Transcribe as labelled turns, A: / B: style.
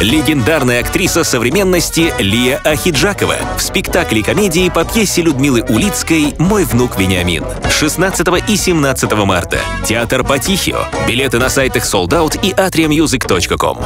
A: Легендарная актриса современности Лия Ахиджакова в спектакле комедии по пьесе Людмилы Улицкой «Мой внук Вениамин». 16 и 17 марта. Театр Потихио. Билеты на сайтах Sold Out и atriamusic.com.